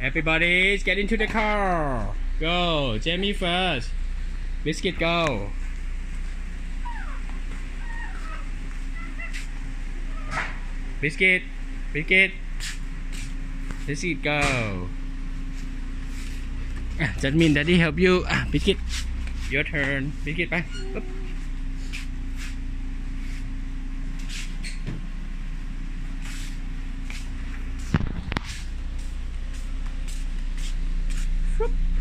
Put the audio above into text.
Everybody, get into the car. Go, Jamie first. Biscuit, go. Biscuit, biscuit, biscuit, go. That means daddy help you. Ah, biscuit, your turn. Biscuit, bye. Whoop.